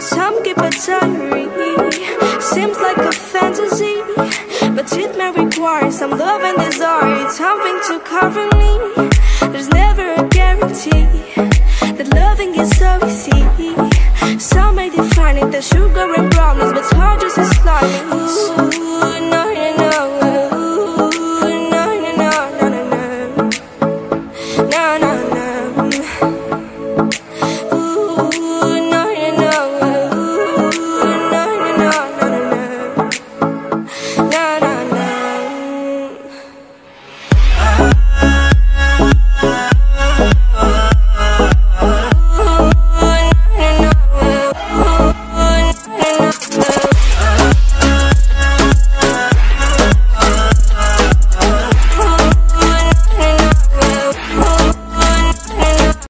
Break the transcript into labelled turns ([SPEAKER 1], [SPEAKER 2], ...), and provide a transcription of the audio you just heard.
[SPEAKER 1] Some keep a diary Seems like a fantasy But it may require some love and desire. It's something to cover me. There's never a guarantee That loving is so easy. Some may define it as sugar and brownies But it's hard just as slimy. Ooh, no, Ooh,